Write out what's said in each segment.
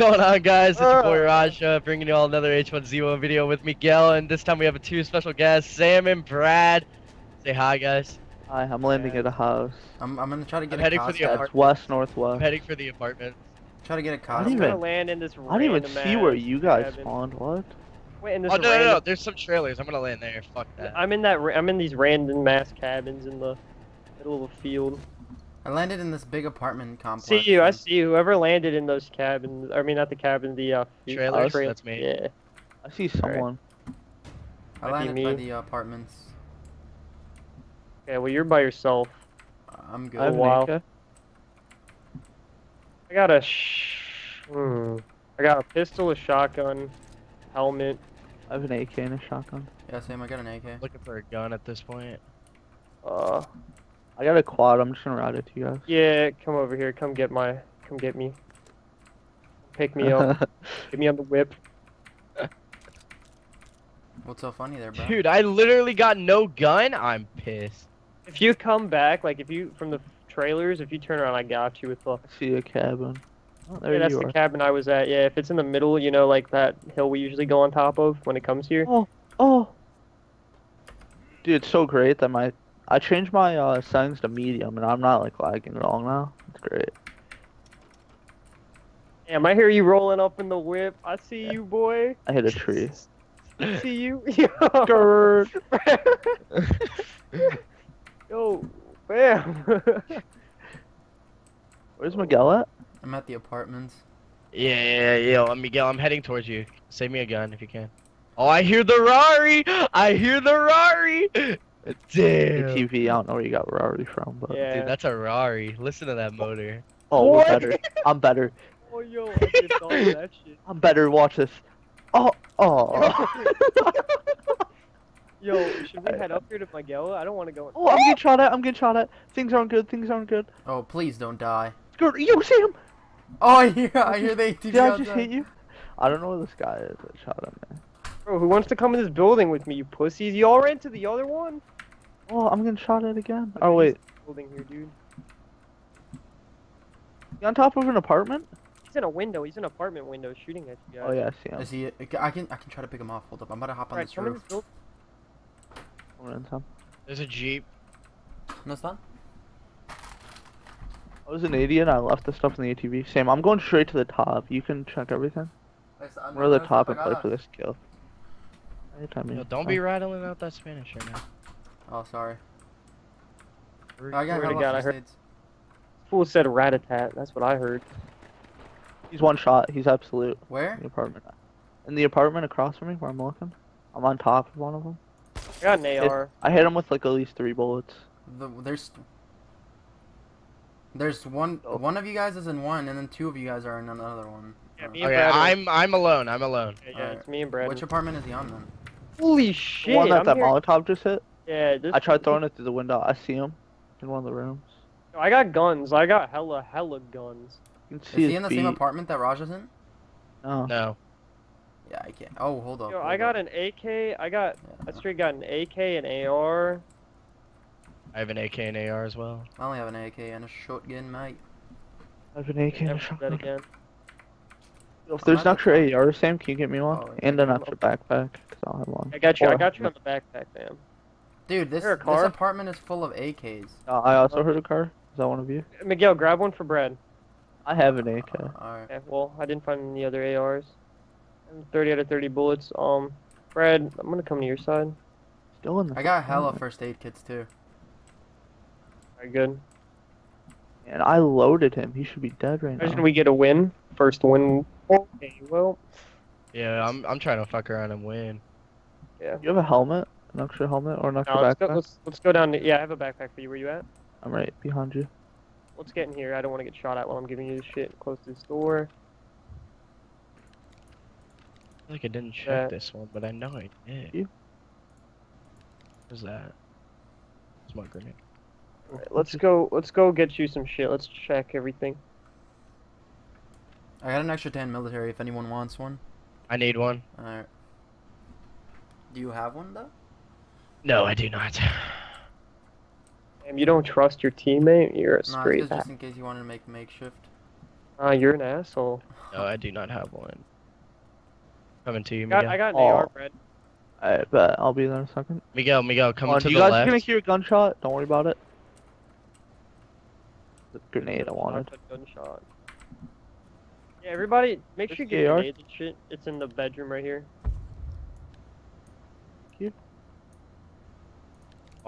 going on, guys? It's your boy Uh. Raja bringing you all another H1Z1 video with Miguel, and this time we have a two special guests, Sam and Brad. Say hi, guys. Hi, I'm landing at a house. I'm, I'm gonna try to get I'm a heading for the apartment. That's west I'm northwest. heading for the apartment. Try to get a I Costco. don't I'm even- gonna land in this. I didn't even see where you guys cabin. spawned. What? Wait, in this Oh no, no, random... no! There's some trailers. I'm gonna land there. Fuck that. I'm in that. ra- I'm in these random mass cabins in the middle of a field. I landed in this big apartment complex. See you. I see you. Whoever landed in those cabins. I mean, not the cabin. The uh, field- Trailers? trail- That's me. Yeah. I see someone. I landed by me. the apartments. Okay. Well, you're by yourself. I'm good. I have an wow. AK. I got a. Sh- hmm. I got a pistol, a shotgun, helmet. I have an AK and a shotgun. Yeah, same. I got an AK. Looking for a gun at this point. Uh. I got a quad. I'm just gonna ride it to you guys. Yeah. Come over here. Come get my. Come get me. Pick me up. get me on the whip. What's so funny there, bro? Dude, I literally got no gun. I'm pissed. If you come back, like if you from the trailers, if you turn around, I got you with the. I see a cabin. Oh, there Yeah, that's you the are. cabin I was at. Yeah, if it's in the middle, you know, like that hill we usually go on top of when it comes here. Oh, oh. Dude, it's so great that my I changed my uh, settings to medium and I'm not like lagging at all now. It's great. Damn, I hear you rolling up in the whip. I see you, boy. I hit a tree. I see you. Yo, Skirt. Yo, bam. Where's Miguel at? I'm at the apartments. Yeah, yeah, yeah. Yo, Miguel, I'm heading towards you. Save me a gun if you can. Oh, I hear the Rari! I hear the Rari! Damn. ATV. I don't know where you got Rari from, but yeah. Dude, that's a Rari. Listen to that motor. oh, we're better. I'm better. Oh, yo, I did all that shit. I'm better. Watch this. Oh, oh. Yo, should we head up here to Miguel? I don't want to go. In- oh, I'm getting shot at. I'm getting shot at. Things aren't good. Things aren't good. Oh, please don't die. Skirt. Yo, Sam. Oh, I hear, I hear the ATV Did I just outside. hit you? I don't know where this guy is that shot at me. Bro, who wants to come in this building with me, you pussies? You all ran to the other one? Oh, I'm getting shot at again. Oh wait, Building here, dude. you on top of an apartment? He's in a window. He's in an apartment window shooting at you guys. Oh yeah, I see him. I see it. I can, I can try to pick him off. Hold up. I'm about to hop on Alright, this roof. this building. In, There's a Jeep. No, it's done. I was an idiot. I left the stuff in the ATV. Sam, I'm going straight to the top. You can check everything. I'm Go to the top and play for this kill. Anytime Yo, don't be rattling out that Spanish right now. Oh, sorry. We're- I got Swear to hella God, I first heard- aids. Fool said rat-a-tat. That's what I heard. He's one shot. He's absolute. Where? In the apartment. In the apartment across from me, where I'm looking. I'm on top of one of them. I got an AR. I hit him with like at least three bullets. The, there's there's one Oh. one of you guys is in one, and then two of you guys are in another one. Yeah, me and Okay, Brad I'm I'm alone. I'm alone. Yeah, yeah, Alright. it's me and Brad. Which apartment is he on then? Holy The shit! one that I'm that here- Molotov just hit. Yeah, this, I tried throwing it through the window. I see him in one of the rooms. I got guns. I got hella, hella guns. You can Is he in the feet. same apartment that Raj is in? No. No. Yeah, I can't. Oh, hold up. Yo, hold I got up. an AK. I got. Yeah. I straight got an AK, and AR. I have an AK and AR as well. I only have an AK and a shotgun, mate. I have an AK and a Never shotgun. again. If there's I'm an extra the AR, Sam, can you get me one? Oh, and an yeah. extra backpack, because I'll have one. I got you. I got you on the backpack, fam. Dude, this There a this apartment is full of AKs. Uh, I also heard a car. Is that one of you? Miguel, grab one for Brad. I have an AK. Uh, Alright. Okay, well, I didn't find any other ARs. 30 out of 30 bullets. Um, Brad, I'm gonna come to your side. Still in the I got hella first aid kits too. Alright, good. And I loaded him. He should be dead right now. Imagine now. we get a win. First win. Okay, well, Yeah, I'm I'm trying to fuck around and win. yeah. You have a helmet? An extra helmet or an extra Now, let's, go, backpack? let's, let's go down. To, yeah, I have a backpack for you. Where you at? I'm right behind you. Let's get in here. I don't want to get shot at while I'm giving you this shit close to this door. I like I didn't check Yeah. this one, but I know I did. You? What's that? It's my grenade. Alright, let's go. Let's go get you some shit. Let's check everything. I got an extra tan military if anyone wants one. I need one. Alright. Do you have one though? No, I do not. Damn, you don't trust your teammate? You're a No, straight just in case you wanted to make makeshift. Ah, you're an asshole. No, I do not have one. Coming to you, I got, Miguel. I got an Oh. AR, Fred. I bet I'll be there in a second. Miguel, Miguel, come Come on, to you the guys left. gonna hear a gunshot? Don't worry about it. The grenade I wanted. Gunshot. Yeah, everybody, make sure you get AR. grenades and shit. It's in the bedroom right here.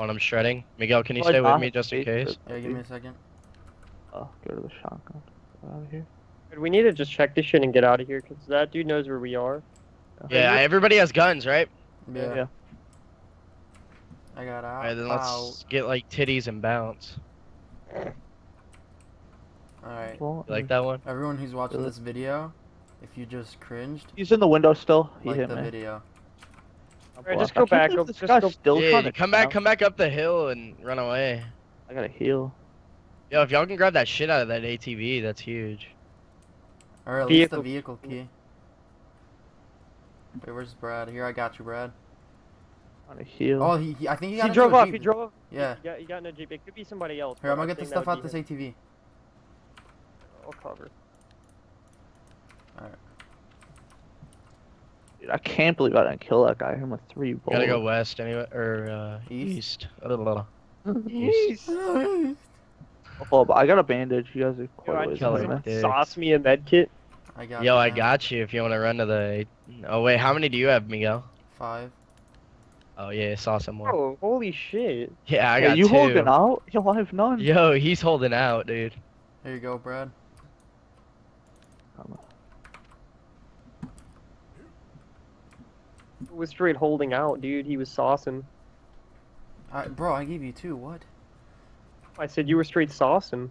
On, I'm shredding. Miguel, can you stay with me just in case? Yeah, give me a second. Oh, go to the shotgun. Get out of here. We need to just check this shit and get out of here, because that dude knows where we are. Yeah, everybody has guns, right? Yeah. Yeah. I got out. Alright, then let's get like titties and bounce. Alright. You like uh, that one? Everyone who's watching this video, if you just cringed, He's in the window still. He like hit the me. video. Alright, just go back, go- just go- still yeah, come back, count. come back up the hill and run away. I gotta heal. Yo, if y'all can grab that shit out of that ATV, that's huge. Or at least the Vehicle. vehicle key. Wait, where's Brad? Here, I got you, Brad. Trying to heal. Oh, he, he I think he got He drove off, Jeep. he drove off. Yeah. He got, he got in a Jeep. It could be somebody else. Here, I'm gonna get the stuff out be this. ATV. I'll cover. Dude, I can't believe I didn't kill that guy. I hit him with three bullets. Gotta go west anyway, or uh, East? east. A little, little. East. Oh, but I got a bandage. You guys are Yo, quite I ways away, him. man. just dicks. sauce me a med kit. I got Yo, I got you if you want to run to the. Oh wait, how many do you have, Miguel? Five. Oh yeah, saw someone. Oh, holy shit. Yeah, I Yeah, got you two. holding out? Yo, I have none. Yo, he's holding out, dude. Here you go, Brad. Was straight holding out, dude. He was saucing. I, bro, I gave you two. What? I said you were straight saucing.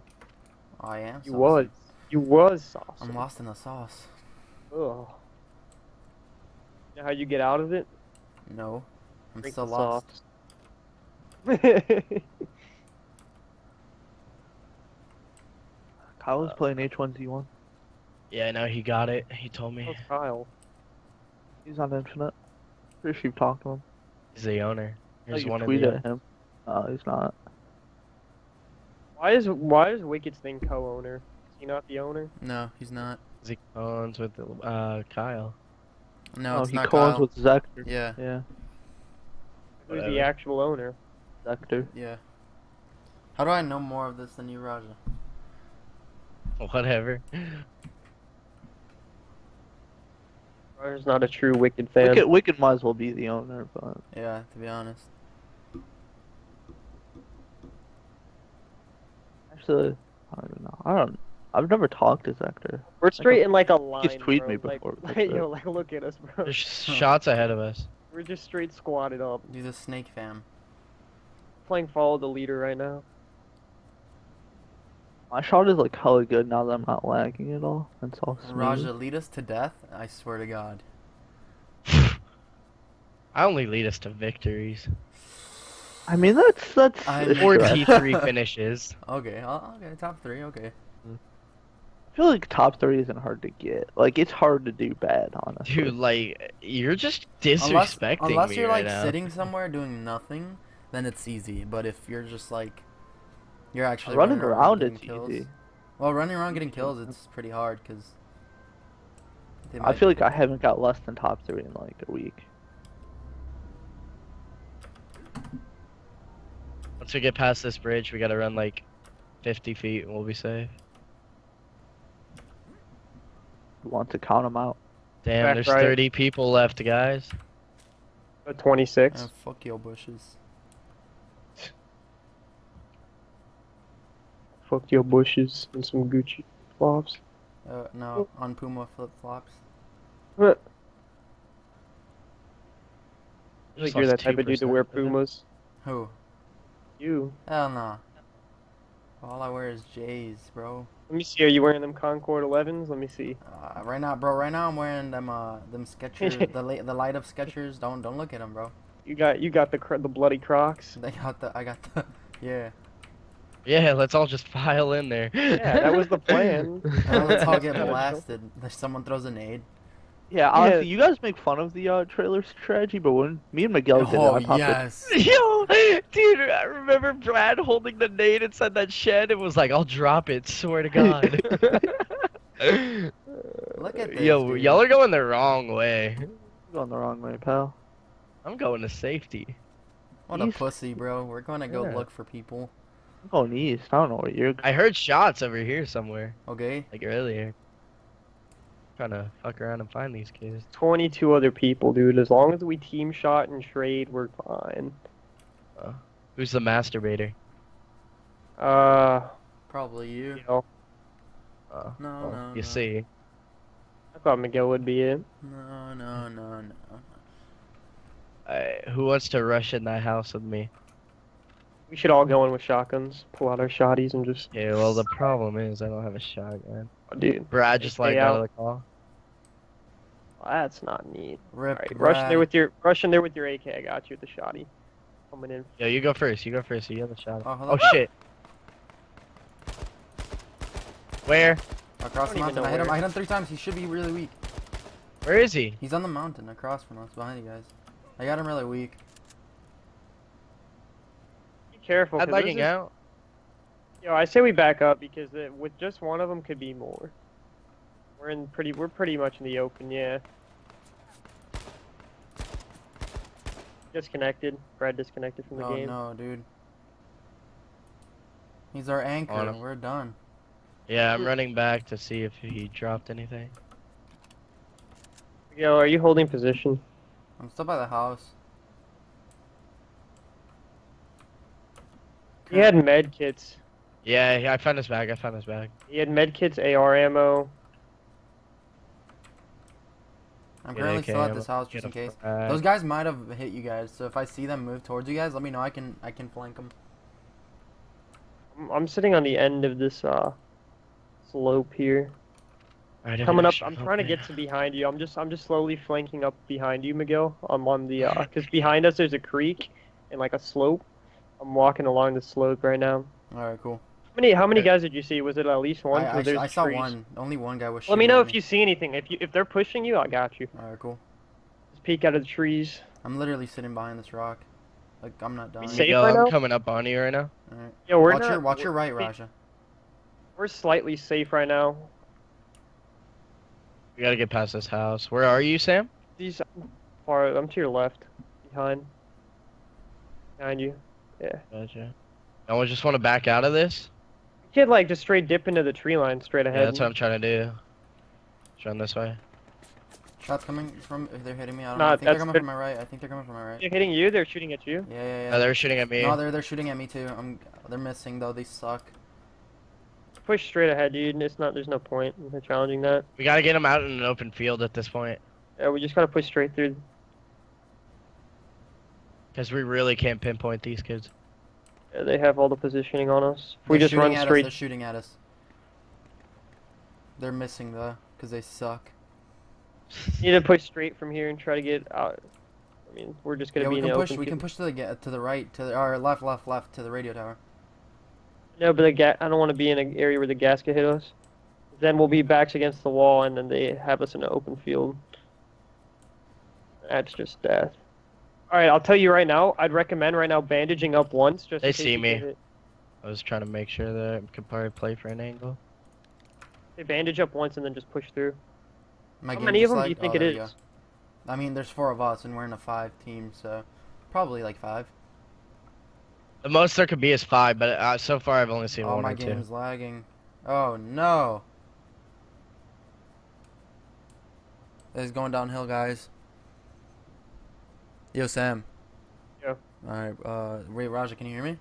I am. You saucy. was. You was saucing. I'm lost in the sauce. Ugh. You know how you get out of it? No. I'm Drink still the lost. sauce. Kyle was uh, playing H1Z1. Yeah, I know he got it. He told me That's Kyle. He's on Infinite. Pretty sure you've talked to him. he's the owner. Oh, He's you one of tweeted the. at him. No, he's not. Why is why is Wicked's thing co-owner? Is he not the owner? No, he's not. He owns with uh Kyle. No, oh, it's he not calls Kyle. with Zector. Yeah, Yeah, Who's Whatever. the actual owner? Zector. yeah. How do I know more of this than you, Raja? Whatever. Roger's not a true Wicked fan. Wicked, Wicked might as well be the owner, but Yeah, to be honest. actually, I don't know. I don't. I've never talked to Zector. We're straight in like a line. He's tweeted bro. me before, but Like, yo, like look at us, bro. There's shots ahead of us. We're just straight squatted up, Do the snake fam. playing follow the leader right now. My shot is like hella good now that I'm not lagging at all. That's all smooth. Raja, lead us to death. I swear to God. I only lead us to victories I mean, that's that's. I it's or. T3 finishes. Okay, oh, okay, top three. Okay. Mm. I feel like top three isn't hard to get. Like it's hard to do bad, honestly. Dude, like you're just Unless, disrespecting unless me you're right like now. sitting somewhere doing nothing, then it's easy. But if you're just like, you're actually running running around, getting it's kills. easy. Well, running around getting kills, it's pretty hard because. I feel like I haven't got less than top three in like a week. Once we get past this bridge, we gotta run like 50 feet and we'll be safe. You want to count them out? Damn, Back there's right. 30 people left, guys. 26. Uh, fuck your bushes. Fuck your bushes and some Gucci flops. Uh, no, on Puma flip flops. Like you're that type of dude to wear Pumas. Who? You. Hell no. All I wear is J's, bro. Let me see. Are you wearing them Concord 11s? Let me see. Uh, right now, bro. Right now, I'm wearing them. Uh, them Skechers. the la- the light up Skechers. Don't don't look at them, bro. You got you got the cr- the bloody Crocs. They got the. I got the. Yeah. Yeah, let's all just pile in there. Yeah, that was the plan. And let's all get blasted. If someone throws a nade. Yeah, honestly, you guys make fun of the uh, trailer strategy, but when me and Miguel did it, Oh I thought that yes. Yo, dude, I remember Brad holding the nade inside that shed and was like, I'll drop it, swear to God. Look at this, Yo, dude. y'all are going the wrong way. Going the wrong way, pal. I'm going to safety. What a pussy, bro. We're gonna go Yeah. look for people. I'm going east. I don't know where you're. I heard shots over here somewhere, Okay. like earlier. Trying to fuck around and find these kids. 22 other people, dude. As long as we team shot and trade, we're fine. Uh, Who's the masturbator? Uh, Probably you. you know, Uh, No, well, no, you no. see. I thought Miguel would be it. No, no, no, no. Uh, who wants to rush in that house with me? We should all go in with shotguns, pull out our shotties, and just. Yeah, well, the problem is I don't have a shotgun. Oh, dude, Brad just like out of the call. that's not neat. Rip. Alright, rush in there with your rush in there with your AK. I got you with the shotty. Coming in. Yo, you go first. You go first. You have the shot. Oh, Oh shit. Where? Across the mountain. I hit him. I hit him three times. He should be really weak. Where is he? He's on the mountain across from us, behind you guys. I got him really weak. Be careful. I'd 'cause like this hang is- out. Yo, I say we back up because uh with just one of them could be more. We're in pretty. We're pretty much in the open. Yeah. Disconnected. Brad disconnected from the Oh game. no, dude. He's our anchor. On him. We're done. Yeah, I'm running back to see if he dropped anything. Yo, are you holding position? I'm still by the house. He had med kits. Yeah, yeah, I found his bag. I found his bag. He had med kits, AR ammo. I'm Get currently AK still at ammo, this house get just in case. frag. Those guys might have hit you guys, so if I see them move towards you guys, let me know. I can I can flank them. I'm, I'm sitting on the end of this uh slope here. Alright, I Coming up, I'm shot trying to get to behind you. I'm just I'm just slowly flanking up behind you, Miguel. I'm on the uh, cause behind us there's a creek and like a slope. I'm walking along the slope right now. All right, cool. How many how many Okay. guys did you see? Was it at least one? I, 'Cause I, I saw trees. one. Only one guy was. Let me know at if you see anything. If you if they're pushing you, I got you. All right, cool. Just peek out of the trees. I'm literally sitting behind this rock. Like I'm not done. We safe Miguel, right I'm now? coming up on you right now. All right. Yo, we're Watch not, your watch we're- your right, Raja. We're slightly safe right now. We gotta get past this house. Where are you, Sam? These far. I'm to your left, behind. Behind you. Yeah. Gotcha. I would just want to back out of this. You could like just straight dip into the tree line straight Yeah, ahead. that's what I'm trying to do. Just run this way. Shots coming from. If they're hitting me. I don't Nah, know. I think they're coming from my right. I think they're coming from my right. They're hitting you. They're shooting at you. Yeah, yeah, Oh, yeah. they're shooting at me. no, they're they're shooting at me too. I'm. They're missing though. They suck. Push straight ahead, dude. It's not. There's no point in challenging that. We gotta get them out in an open field at this point. Yeah, we just gotta push straight through. Because we really can't pinpoint these kids. Yeah, they have all the positioning on us. If we They're just run shooting at straight. Us, they're shooting at us. They're missing though, cause they suck. Need to push straight from here and try to get out. I mean, we're just gonna Yeah, be we can push. We can push to the ga- to the right, to the or left, left, left to the radio tower. No, but the ga- I don't want to be in an area where the gas can hit us. Then we'll be backs against the wall, and then they have us in an open field. That's just death. All right, I'll tell you right now. I'd recommend right now bandaging up once. Just in They see me. I was trying to make sure that I could probably play for an angle. They bandage up once and then just push through. My How many of just them do you think Oh, it there is? we go. I mean, there's four of us, and we're in a five team, so probably like five. The most there could be is five, but uh, so far I've only seen Oh, one my or two. Oh, my game's lagging. Oh no. It's going downhill, guys. Yo, Sam. Yo. All right. Uh, wait, Raja, can you hear me?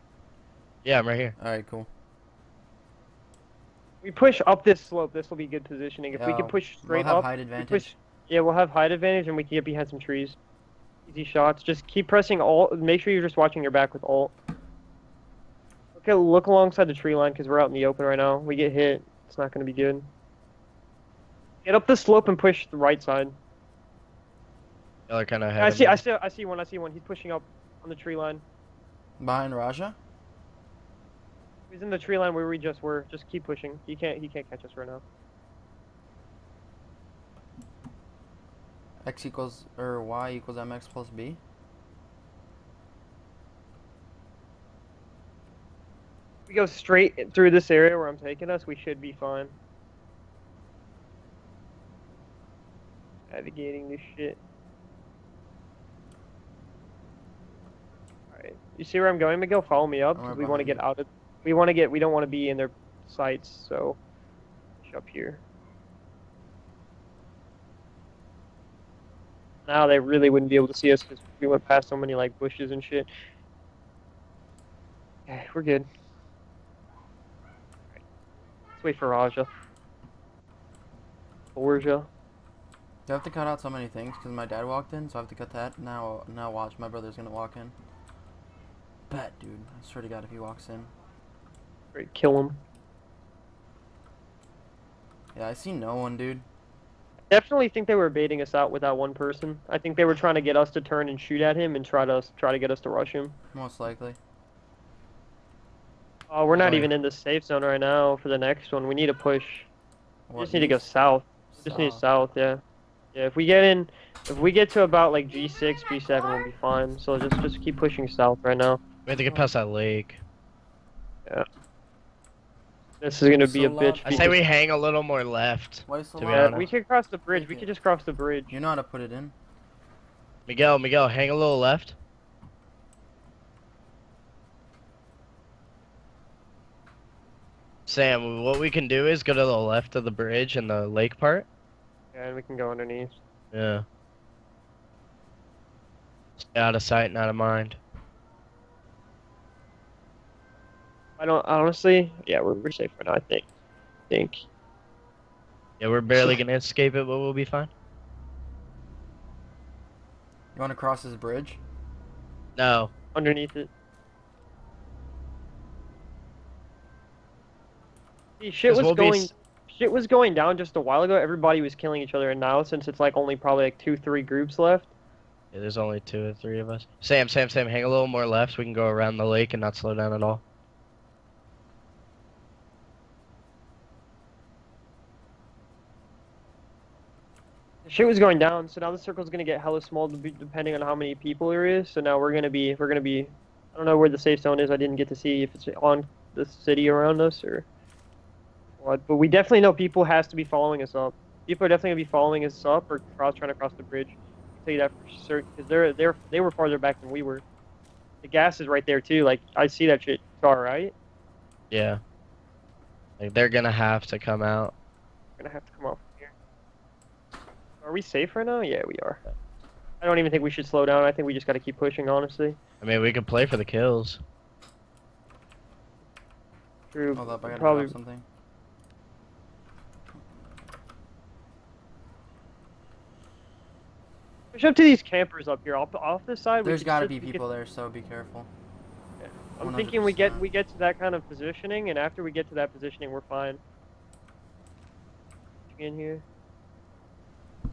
Yeah, I'm right here. All right, cool. We push up this slope. This will be good positioning. If we can push straight we'll have up, height we advantage. push. Yeah, we'll have height advantage, and we can get behind some trees. Easy shots. Just keep pressing alt. Make sure you're just watching your back with alt. Okay, look alongside the tree line because we're out in the open right now. We get hit. It's not going to be good. Get up the slope and push the right side. Y'all kind of ahead. I see. I see. I see one. I see one. He's pushing up on the tree line. Behind Raja. He's in the tree line where we just were. Just keep pushing. He can't. He can't catch us right now. X equals or Y equals MX plus B. If we go straight through this area where I'm taking us, we should be fine. Navigating this shit. You see where I'm going, Miguel? Follow me up. I'm right we want to get out of. We want to get. We don't want to be in their sights, so. push Up here. Now they really wouldn't be able to see us because we went past so many like bushes and shit. Okay, we're good. Alright. Let's wait for Raja. Borja. Do I have to cut out so many things because my dad walked in, so I have to cut that. Now, now watch, my brother's gonna walk in. Bet, dude. I swear to God, if he walks in. Right, kill him. Yeah, I see no one, dude. Definitely think they were baiting us out with that one person. I think they were trying to get us to turn and shoot at him and try to try to get us to rush him. Most likely. Oh, we're not Oh, even in the safe zone right now for the next one. We need to push. We just need to go south. We just need south, yeah. Yeah, if we get in, if we get to about like G6, G7, we'll be fine. So just just keep pushing south right now. We have to get past that lake. Yeah. This is gonna be So a bitch. I say we hang a little more left. Why so To be honest. we could cross the bridge. We could just cross the bridge. You know how to put it in. Miguel, Miguel, hang a little left. Sam, what we can do is go to the left of the bridge and the lake part. Yeah, and we can go underneath. Yeah. Stay out of sight, not of mind. I don't honestly. Yeah, we're, we're safe right now. I think. I think. Yeah, we're barely gonna escape it, but we'll be fine. You want to cross this bridge? No. underneath it. See, shit 'Cause was we'll going, s- shit was going down just a while ago. Everybody was killing each other, and now since it's like only probably like two, three groups left. Yeah, there's only two or three of us. Sam, Sam, Sam, hang a little more left. so We can go around the lake and not slow down at all. Shit was going down, so now the circle's gonna get hella small depending on how many people there is. So now we're gonna be, we're gonna be, I don't know where the safe zone is. I didn't get to see if it's on the city around us or what, but we definitely know people has to be following us up. People are definitely gonna be following us up or cross trying to cross the bridge. I'll tell you that for certain because they're they're they were farther back than we were. The gas is right there too. Like I see that shit. Far right. Yeah. Like they're gonna have to come out. We're gonna have to come here. Are we safe right now? Yeah, we are. I don't even think we should slow down. I think we just got to keep pushing, honestly. I mean, we could play for the kills. True. Hold up, I gotta Probably. grab something. Push up to these campers up here. Off, off this side. There's gotta sit- be we could- people there, so be careful. I'm thinking we get we get to that kind of positioning, and after we get to that positioning, we're fine. In here.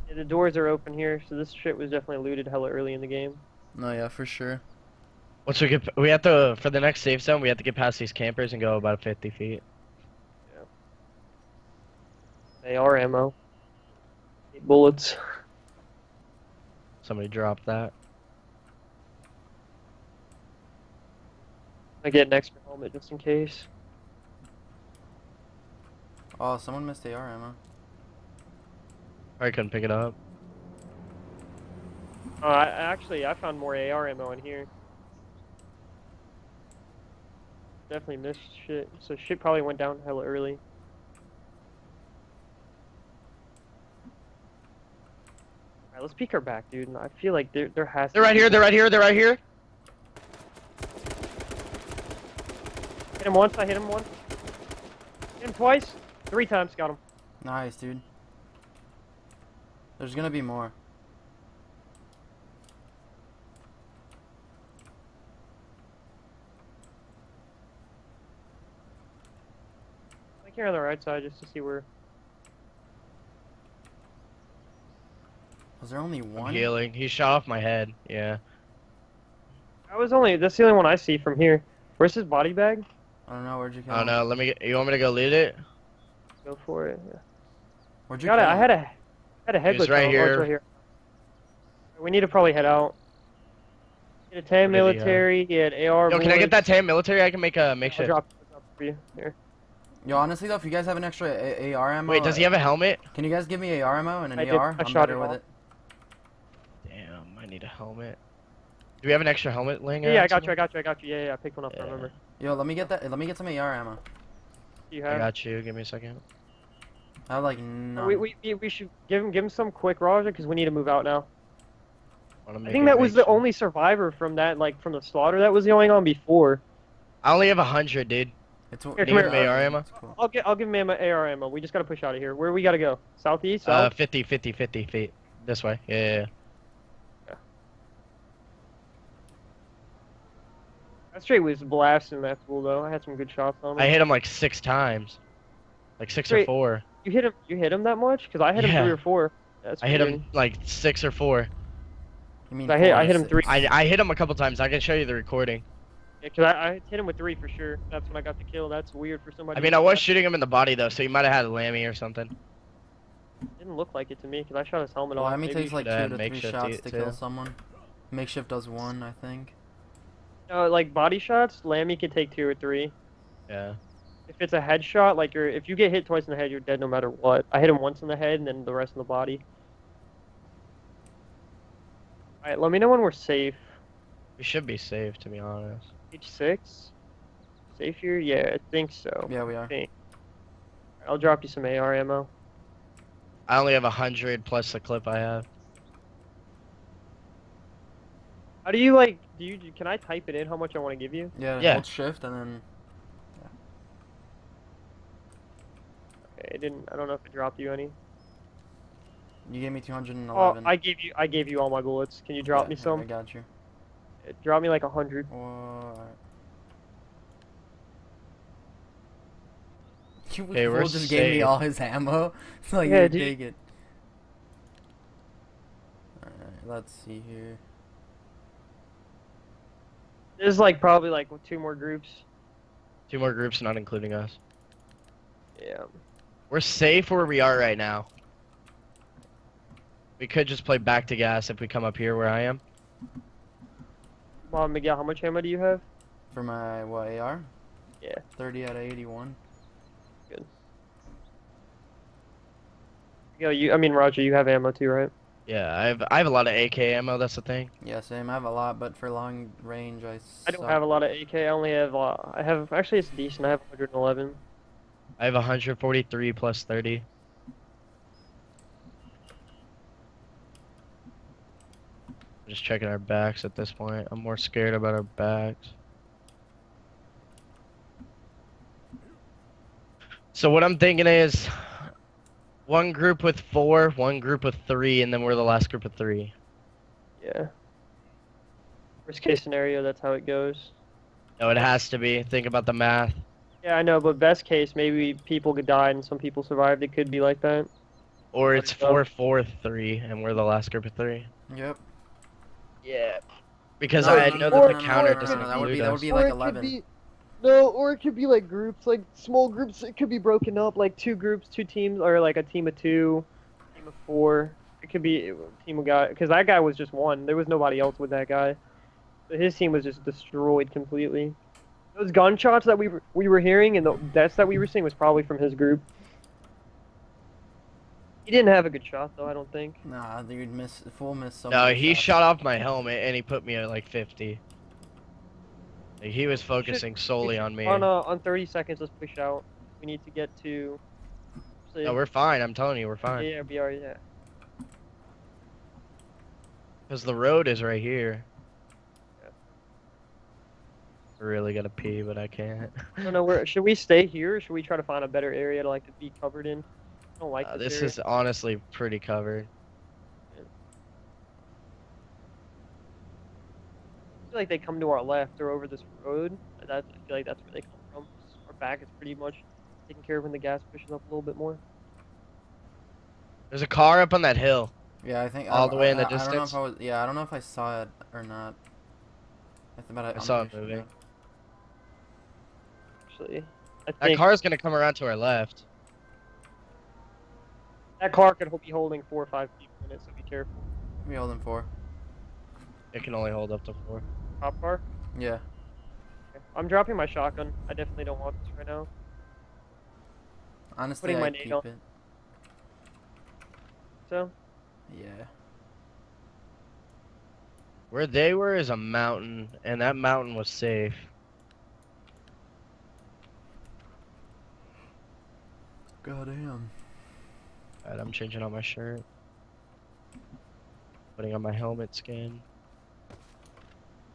Yeah, the doors are open here, so this shit was definitely looted hella early in the game. No, yeah, for sure. Once we get, we have to for the next safe zone. We have to get past these campers and go about 50 feet. Yeah. AR ammo. Eight bullets. Somebody dropped that. I get an extra helmet just in case. Oh, someone missed AR ammo. I couldn't pick it up. Uh, I, I actually I found more AR ammo in here. Definitely missed shit. So shit probably went down hella early. Alright, let's peek her back, dude. I feel like there there has. They're to right be- here. They're right here. They're right here. Hit him once. I hit him once. Hit him twice. Three times. Got him. Nice, dude. There's gonna be more. Like here on the right side, just to see where. Was there only I'm one? healing. He shot off my head. Yeah. I was only. That's the only one I see from here. Where's his body bag? I don't know. Where'd you kill Oh him? no. Let me. Get, you want me to go loot it? Go for it. Yeah. Where'd you Got it. I had a had a head He's right oh, here. right here. We need to probably head out. Get a tan What did he have? military. He had AR. Yo, can I get that bullets. tan military? I can make a I'll makeshift. drop, I'll drop it for you. Here. Yo, honestly though, if you guys have an extra A- AR ammo, Wait, does he uh, have a helmet? Can you guys give me AR ammo and an I did. AR? I am shot better it with it. Damn, I need a helmet. Do we have an extra helmet laying Yeah, yeah, I around got you, I got you, I got you. Yeah, yeah, I picked one up, I remember. Yo, let me get that. Let me get some AR ammo. Do you I got you. Give me a second. I have like none. We, we, we- we should give him give him some quick Roger because we need to move out now. I think that was the only survivor from that like from the slaughter that was going on before. I only have a hundred, dude. It's Here, come here. AR ammo? Cool. I'll get I'll give him ammo, AR ammo. We just gotta push out of here. Where we gotta go? Southeast, Uh, south. 50, 50, 50 feet. This way. Yeah, yeah, yeah. that straight was blasting that fool though. I had some good shots on him. I hit him like six times. Like six or four. You hit him? You hit him that much? Because I hit him Yeah. three or four. That's I hit weird. him like six or four. You mean I hit- I hit him three. I, I hit him a couple times. I can show you the recording. Yeah, because I, I hit him with three for sure. That's when I got the kill. That's weird for somebody. I mean, I do was that. shooting him in the body though, so he might have had a lammy or something. Didn't look like it to me because I shot his helmet Well, off. I mean, Maybe takes like should add two to three makeshift shots to to it, kill too. someone. Makeshift does one, I think. Uh, like body shots, Lammy can take two or three. Yeah. If it's a headshot, like you're, if you get hit twice in the head, you're dead no matter what. I hit him once in the head and then the rest in the body. All right, let me know when we're safe. We should be safe, to be honest. H six? Safe here? Yeah, I think so. Yeah, we are. think. I'll drop you some AR ammo. I only have a hundred plus the clip I have. How do you like? Do you? Can I type it in? How much I want to give you? Yeah, Yeah. hold shift and then. Okay, I didn't. I don't know if it dropped you any. You gave me 211. Oh, I gave you. I gave you all my bullets. Can you drop Yeah, me some? I got you. Drop me like a hundred. Alright. You Okay, fool we're just gave me all his ammo. It's like Yeah, you dude. dig it. Alright, let's see here. There's like probably like two more groups. Two more groups, not including us. Yeah. We're safe where we are right now. We could just play back to gas if we come up here where I am. Mom, Miguel, how much ammo do you have? For my what AR? Yeah. 30 out of 81. Miguel, you. I mean, Roger, you have ammo too, right? Yeah, I have I have a lot of AK ammo. That's the thing. Yeah, same. I have a lot, but for long range, I. I don't suck. have a lot of AK. I only have. Uh, I have. Actually, it's decent. I have 111. I have 143 plus 30. Just checking our backs at this point. I'm more scared about our backs. So what I'm thinking is one group with four, one group with three, and then we're the last group of three. Yeah. Worst case scenario, that's how it goes. No, it has to be. Think about the math. Yeah, I know, but best case, maybe people could die and some people survived. It could be like that. Or it's Let's go. four, four, three, and we're the last group of three. Yep. Yeah. Because No, I know that the no, no, counter no, no, doesn't no, that would be include that would be like it could 11. be- No, or it could be like groups, like small groups. It could be broken up, like two groups, two teams, or like a team of two, team of four. It could be a team of guy, because that guy was just one. There was nobody else with that guy. So his team was just destroyed completely. Those gunshots that we were, we were hearing and the deaths that we were seeing was probably from his group. He didn't have a good shot though. I don't think. Nah, dude, miss full miss. So No, he shots. shot off my helmet and he put me at like 50. Like, he was focusing solely on me. On uh, on 30 seconds, let's push out. We need to get to. No, we're fine. I'm telling you, we're fine. Yeah, we are. Yeah. Because the road is right here. Yeah. I really gotta pee, but I can't. I don't know where. Should we stay here? or Should we try to find a better area to like to be covered in? I don't like Uh, this. this area. is honestly pretty covered. I feel like they come to our left or over this road. That I feel like that's where they come from. Our back is pretty much taken care of when the gas pushes up a little bit more. There's a car up on that hill. Yeah, I think All I, the way in the I, I don't know distance? if I was. Yeah, I don't know if I saw it or not. I, th- but I, I saw it pretty sure. moving. Actually, I That think car's gonna come around to our left. that car could be holding four or five people in it, so be careful. We hold him four? It can only hold up to four. Cop car. Yeah. Okay. I'm dropping my shotgun. I definitely don't want this right now. Honestly, Putting I nade keep on. it. So Yeah. Where they were is a mountain, and that mountain was safe. Goddamn. Alright, I'm changing out my shirt. Putting on my helmet skin.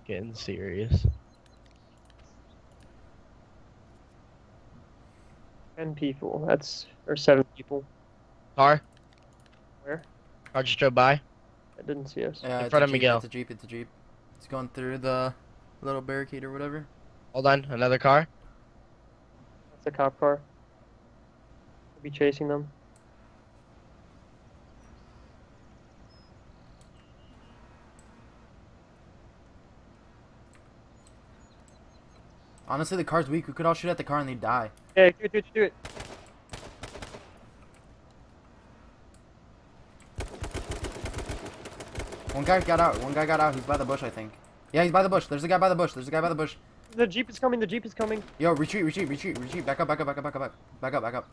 Getting serious. ten people. That's or seven people. Car? Where? Car just drove by. I didn't see us. Yeah, In front of Jeep, Miguel. It's a jeep. It's a jeep. It's going through the little barricade or whatever. Hold on, another car. That's a cop car. Be chasing them. Honestly, the car's weak. We could all shoot at the car and they die. Yeah, do it, do it, do it. One guy got out. One guy got out. He's by the bush, I think. Yeah, he's by the bush. There's a guy by the bush. There's a guy by the bush. The jeep is coming. The jeep is coming. Yo, retreat, retreat, retreat, retreat. Back up, back up, back up, back up, back up, back up, back up.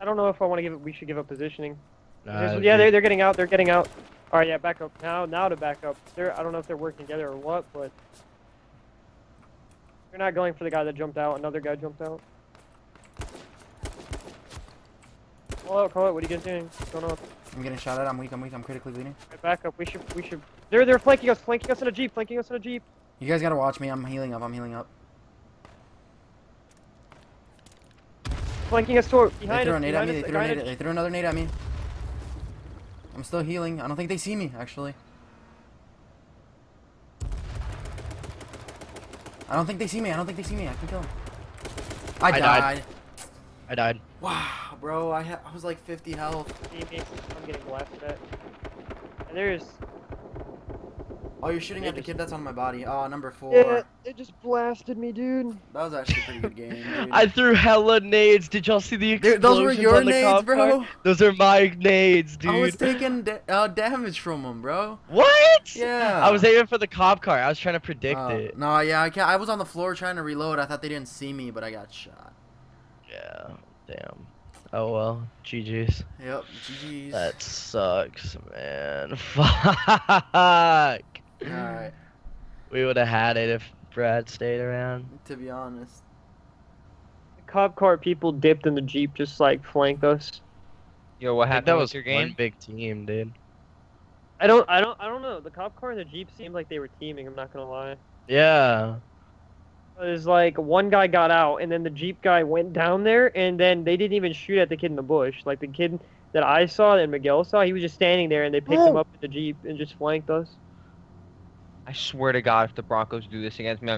I don't know if I want to give it. We should give up positioning. Nah, There's- dude. yeah, they're, they're getting out. They're getting out. All right, yeah, back up now. Now to back up. They're. I don't know if they're working together or what, but they're not going for the guy that jumped out. Another guy jumped out. Call out, call out. What are you guys doing? What's going on? I'm getting shot at. I'm weak. I'm weak. I'm critically bleeding. Right, back up. We should. We should. They're they're flanking us. Flanking us in a jeep. Flanking us in a jeep. You guys gotta watch me. I'm healing up. I'm healing up. Flanking us toward They behind threw a us. nade at me. us. They a threw, a nade, they threw another nade at me. I'm still healing. I don't think they see me, actually. I don't think they see me. I don't think they see me. I can kill them. I, I died. died. I died. Wow, bro. I, ha- I was like 50 health. I'm getting blasted at. And there's. Oh, you're shooting They at the kid that's on my body. Oh, number four. Yeah, it just blasted me, dude. That was actually a pretty good game, dude. I threw hella nades. Did y'all see the explosions Dude, explosions those were your nades, bro. car? Those are my nades, dude. I was taking da- uh, damage from them, bro. What? Yeah. I was aiming for the cop car. I was trying to predict Uh, it. No, yeah, I can't. I was on the floor trying to reload. I thought they didn't see me, but I got shot. Yeah. Damn. Oh well. GG's. Yep. GG's. That sucks, man. Fuck. Alright. We would have had it if Brad stayed around. To be honest. The cop car people dipped in the jeep, just like flanked us. Yo, what happened that was your one game? big team, dude. I don't, I don't, I don't know. The cop car and the jeep seemed like they were teaming. I'm not gonna lie. Yeah. It was like one guy got out, and then the jeep guy went down there, and then they didn't even shoot at the kid in the bush. Like the kid that I saw and Miguel saw, he was just standing there, and they picked him up in the jeep and just flanked us. I swear to God, if the Broncos do this against me, I'm